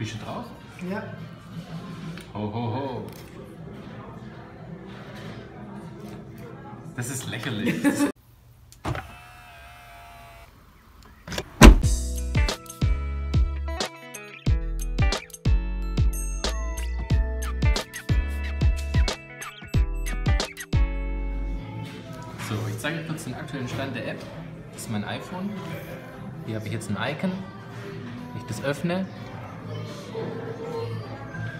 Bist du drauf? Ja. Ho, ho, ho. Das ist lächerlich. So, ich zeige euch kurz den aktuellen Stand der App. Das ist mein iPhone. Hier habe ich jetzt ein Icon. Wenn ich das öffne,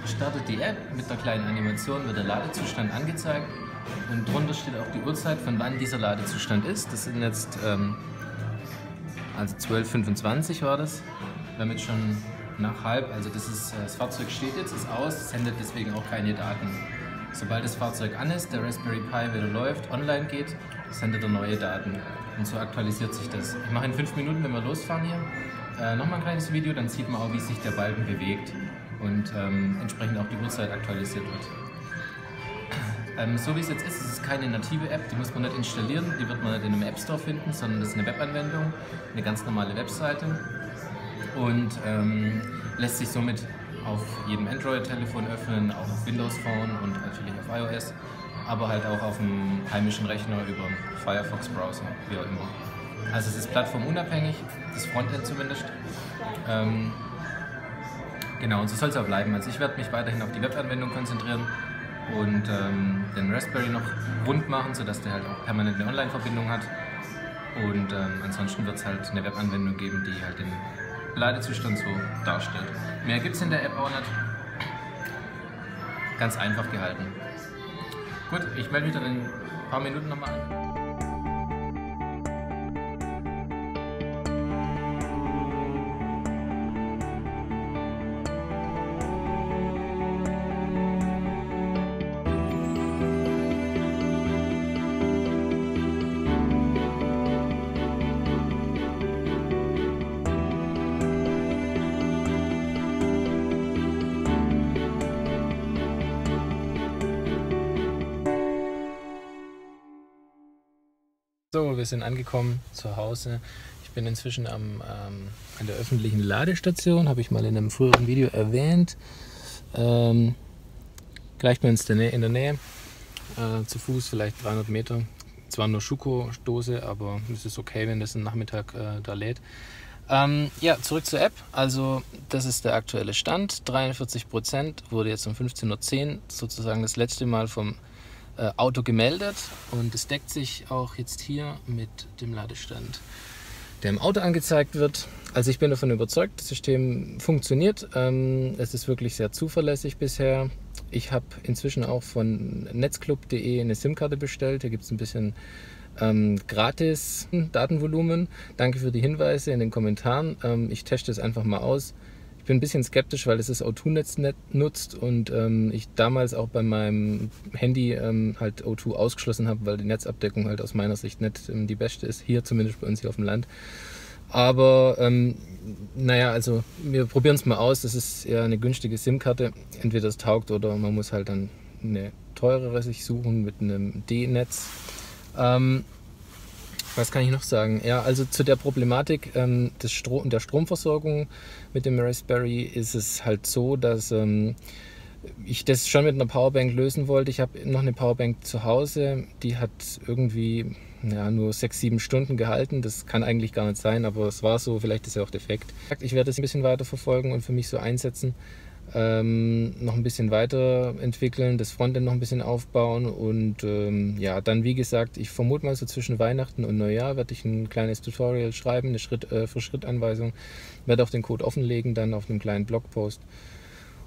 startet die App mit der kleinen Animation, wird der Ladezustand angezeigt und drunter steht auch die Uhrzeit, von wann dieser Ladezustand ist. Das sind jetzt ähm, also 12.25 war das. Damit schon nach halb, also das, ist, das Fahrzeug steht jetzt, ist aus, sendet deswegen auch keine Daten. Sobald das Fahrzeug an ist, der Raspberry Pi wieder läuft, online geht, sendet er neue Daten. Und so aktualisiert sich das. Ich mache in fünf Minuten, wenn wir losfahren hier, äh, nochmal ein kleines Video, dann sieht man auch, wie sich der Balken bewegt und ähm, entsprechend auch die Uhrzeit aktualisiert wird. Ähm, so wie es jetzt ist, ist es keine native App, die muss man nicht installieren, die wird man nicht in einem App Store finden, sondern das ist eine Webanwendung, eine ganz normale Webseite und ähm, lässt sich somit auf jedem Android-Telefon öffnen, auch auf Windows Phone und natürlich auf iOS, aber halt auch auf dem heimischen Rechner über Firefox Browser, wie auch immer. Also es ist plattformunabhängig, das Frontend zumindest. Ähm, genau, und so soll es auch bleiben. Also ich werde mich weiterhin auf die Webanwendung konzentrieren und ähm, den Raspberry noch rund machen, sodass der halt auch permanent eine Online-Verbindung hat. Und ähm, ansonsten wird es halt eine Webanwendung geben, die halt den Ladezustand so darstellt. Mehr gibt es in der App auch nicht. Ganz einfach gehalten. Gut, ich melde mich dann in ein paar Minuten nochmal an. So, wir sind angekommen zu Hause. Ich bin inzwischen am, ähm, an der öffentlichen Ladestation, habe ich mal in einem früheren Video erwähnt. Ähm, gleich bei uns in der Nähe, äh, zu Fuß vielleicht 300 Meter. Zwar nur Schuko-Dose, aber es ist okay, wenn das am Nachmittag äh, da lädt. Ähm, ja, zurück zur App. Also, das ist der aktuelle Stand. 43 Prozent wurde jetzt um 15.10 Uhr sozusagen das letzte Mal vom äh, Auto gemeldet und es deckt sich auch jetzt hier mit dem Ladestand, der im Auto angezeigt wird. Also ich bin davon überzeugt, das System funktioniert. Ähm, es ist wirklich sehr zuverlässig bisher. Ich habe inzwischen auch von netzclub.de eine SIM-Karte bestellt. Hier gibt es ein bisschen ähm, gratis Datenvolumen. Danke für die Hinweise in den Kommentaren. Ähm, ich teste es einfach mal aus bin ein bisschen skeptisch, weil es das O2-Netz nutzt und ähm, ich damals auch bei meinem Handy ähm, halt O2 ausgeschlossen habe, weil die Netzabdeckung halt aus meiner Sicht nicht ähm, die beste ist, hier zumindest bei uns hier auf dem Land. Aber ähm, naja, also wir probieren es mal aus. Das ist ja eine günstige SIM-Karte. Entweder es taugt oder man muss halt dann eine teurere sich suchen mit einem D-Netz. Ähm, was kann ich noch sagen? Ja, also zu der Problematik ähm, des Stro der Stromversorgung mit dem Raspberry ist es halt so, dass ähm, ich das schon mit einer Powerbank lösen wollte. Ich habe noch eine Powerbank zu Hause, die hat irgendwie ja, nur sechs, sieben Stunden gehalten. Das kann eigentlich gar nicht sein, aber es war so, vielleicht ist ja auch defekt. Ich werde das ein bisschen weiter verfolgen und für mich so einsetzen ähm, noch ein bisschen weiterentwickeln, das Frontend noch ein bisschen aufbauen und ähm, ja, dann wie gesagt, ich vermute mal so zwischen Weihnachten und Neujahr werde ich ein kleines Tutorial schreiben, eine Schritt äh, für Schritt Anweisung, werde auch den Code offenlegen, dann auf einem kleinen Blogpost.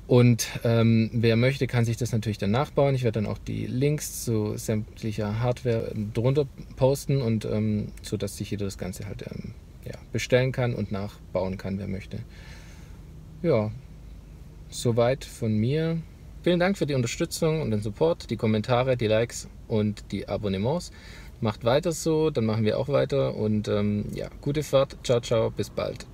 Und ähm, wer möchte, kann sich das natürlich dann nachbauen. Ich werde dann auch die Links zu sämtlicher Hardware drunter posten und ähm, so dass sich jeder das Ganze halt ähm, ja, bestellen kann und nachbauen kann, wer möchte. Ja, Soweit von mir. Vielen Dank für die Unterstützung und den Support, die Kommentare, die Likes und die Abonnements. Macht weiter so, dann machen wir auch weiter und ähm, ja, gute Fahrt. Ciao, ciao, bis bald.